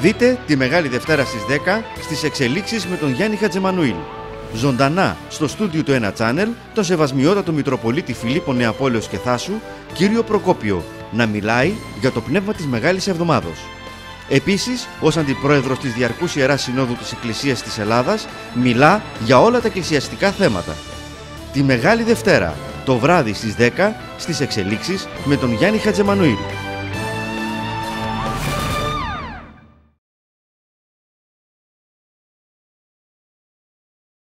Δείτε τη Μεγάλη Δευτέρα στις 10 στις εξελίξεις με τον Γιάννη Χατζεμανουήλ. Ζωντανά στο στούντιο του 1 Channel, τον Σεβασμιότατο Μητροπολίτη Φιλίππο Νεαπόλεως και Θάσου, κύριο Προκόπιο, να μιλάει για το πνεύμα της Μεγάλης Εβδομάδος. Επίσης, ως Αντιπρόεδρος της Διαρκούς Ιεράς Συνόδου της Εκκλησίας της Ελλάδας, μιλά για όλα τα εκκλησιαστικά θέματα. Τη Μεγάλη Δευτέρα, το βράδυ στις 10, στις εξελίξεις με τον Γιάννη Χατζεμανουήλ.